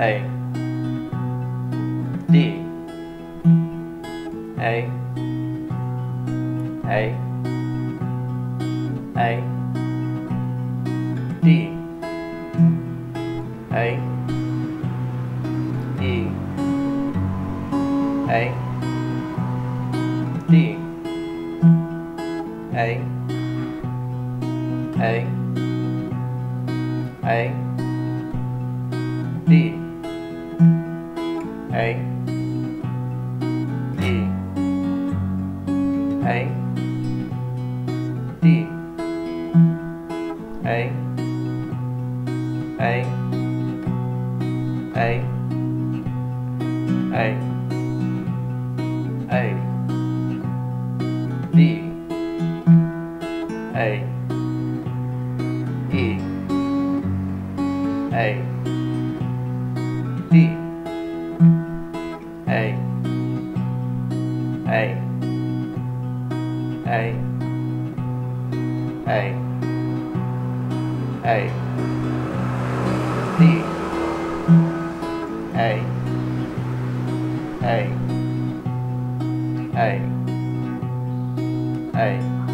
A D. A. A. A. D. A. E. A. D. A. A. A. D. A. D. A. A. A. A. A. D. A. E. A. D. A. A A. A. A. D A. A. A. A